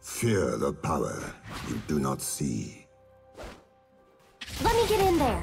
Fear the power you do not see. Let me get in there.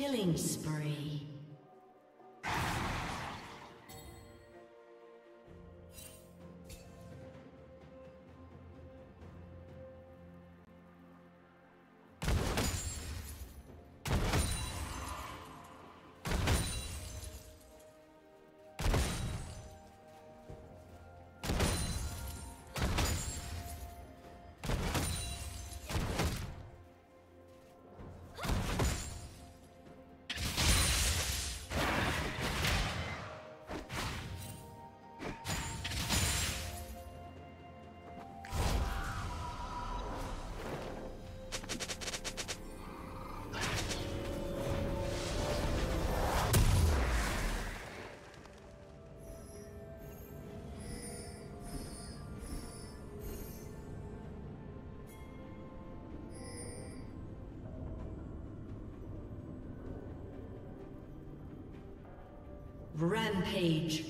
Killing spree. Rampage.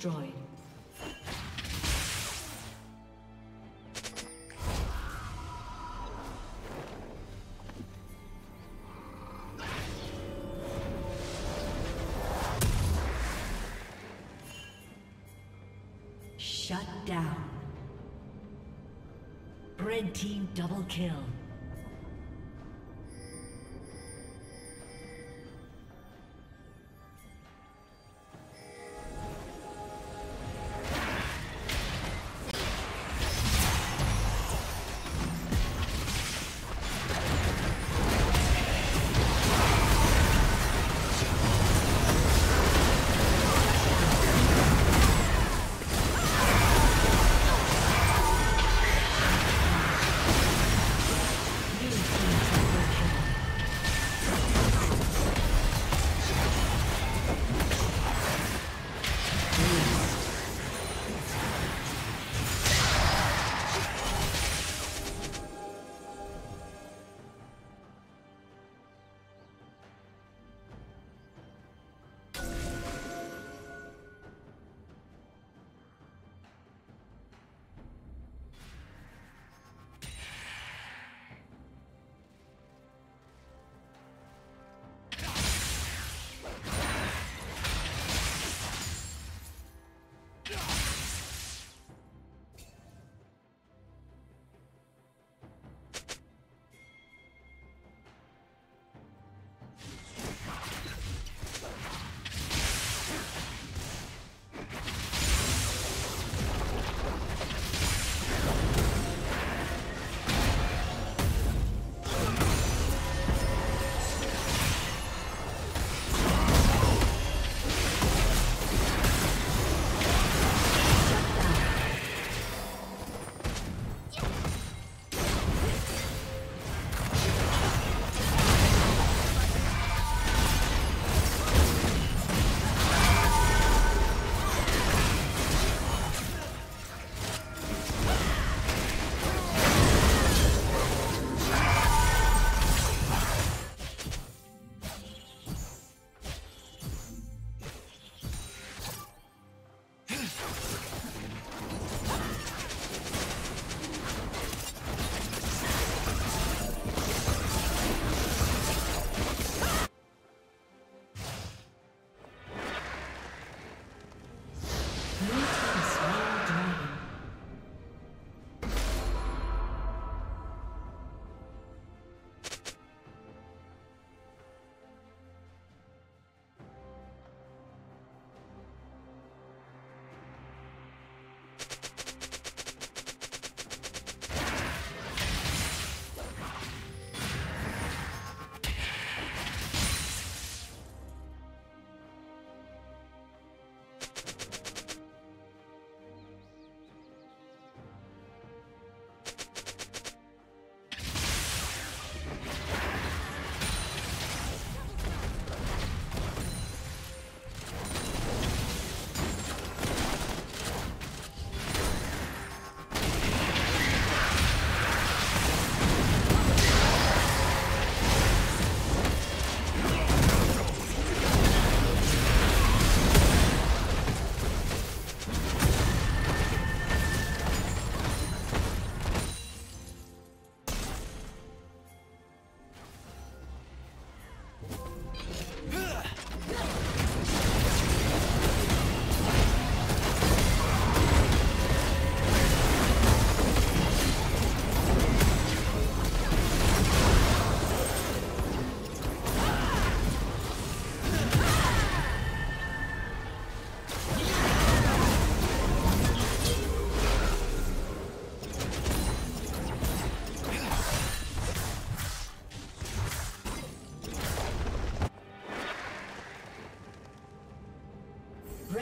Destroyed. Shut down. Red team double kill.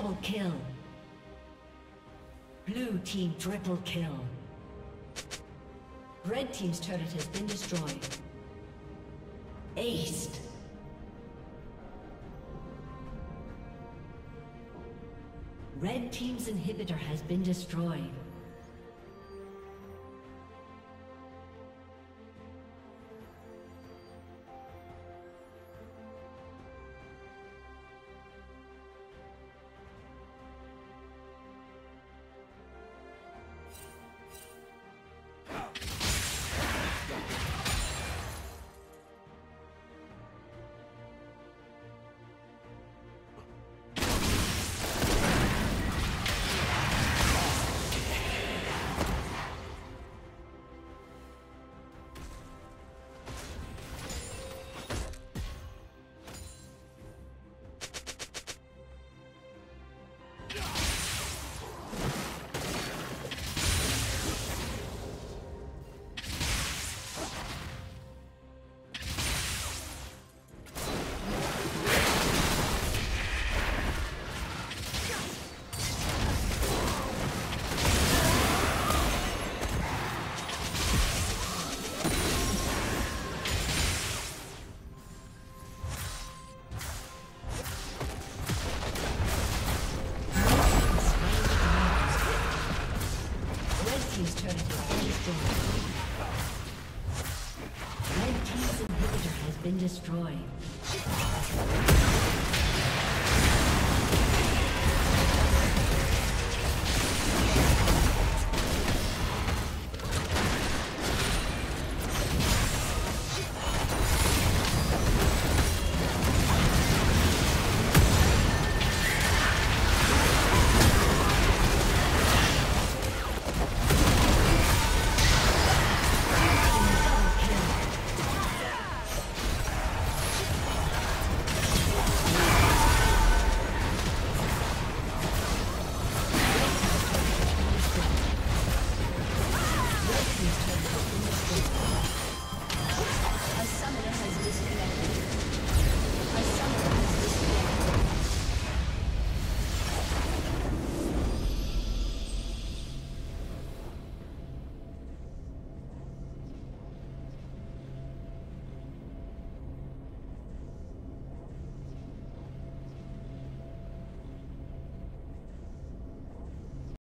Double kill. Blue team triple kill. Red team's turret has been destroyed. Aced. Red team's inhibitor has been destroyed. been destroyed.